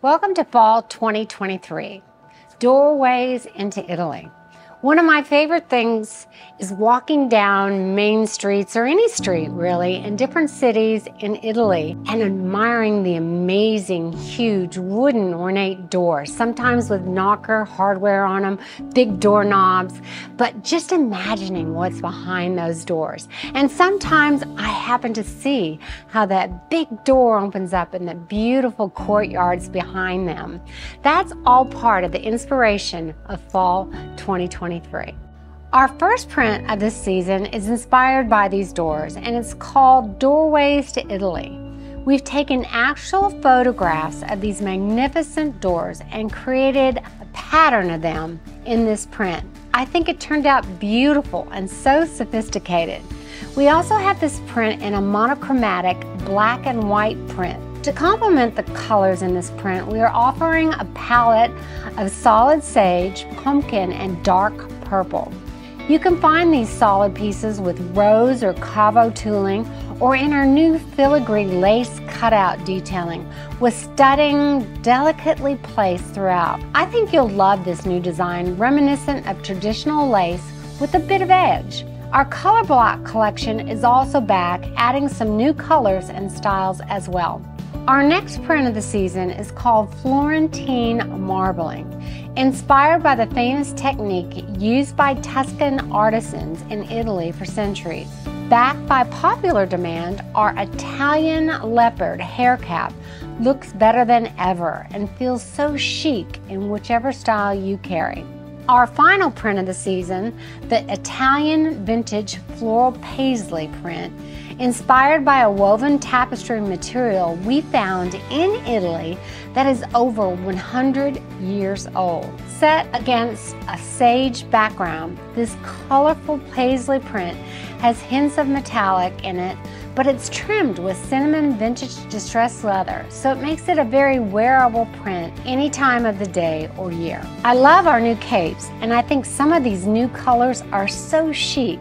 Welcome to fall 2023 Doorways into Italy. One of my favorite things is walking down main streets or any street really in different cities in Italy and admiring the amazing, huge wooden ornate doors, sometimes with knocker hardware on them, big doorknobs, but just imagining what's behind those doors. And sometimes I happen to see how that big door opens up and the beautiful courtyards behind them. That's all part of the inspiration of fall 2023. 2023. Our first print of this season is inspired by these doors and it's called Doorways to Italy. We've taken actual photographs of these magnificent doors and created a pattern of them in this print. I think it turned out beautiful and so sophisticated. We also have this print in a monochromatic black and white print. To complement the colors in this print, we are offering a palette of solid sage, pumpkin, and dark purple. You can find these solid pieces with rose or cavo tooling or in our new filigree lace cutout detailing with studding delicately placed throughout. I think you'll love this new design reminiscent of traditional lace with a bit of edge. Our color block collection is also back, adding some new colors and styles as well. Our next print of the season is called Florentine Marbling, inspired by the famous technique used by Tuscan artisans in Italy for centuries. Backed by popular demand, our Italian leopard haircalf looks better than ever and feels so chic in whichever style you carry. Our final print of the season, the Italian vintage floral paisley print, inspired by a woven tapestry material we found in Italy that is over 100 years old. Set against a sage background, this colorful paisley print has hints of metallic in it, but it's trimmed with cinnamon vintage distressed leather, so it makes it a very wearable print any time of the day or year. I love our new capes, and I think some of these new colors are so chic.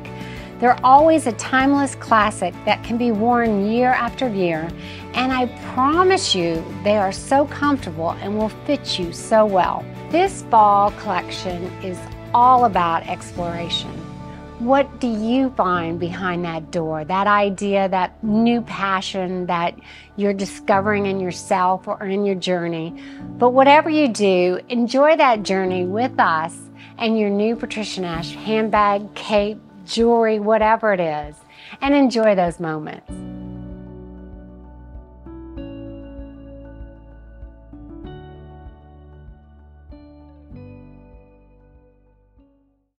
They're always a timeless classic that can be worn year after year, and I promise you they are so comfortable and will fit you so well. This fall collection is all about exploration. What do you find behind that door? That idea, that new passion that you're discovering in yourself or in your journey. But whatever you do, enjoy that journey with us and your new Patricia Nash handbag, cape, jewelry, whatever it is, and enjoy those moments.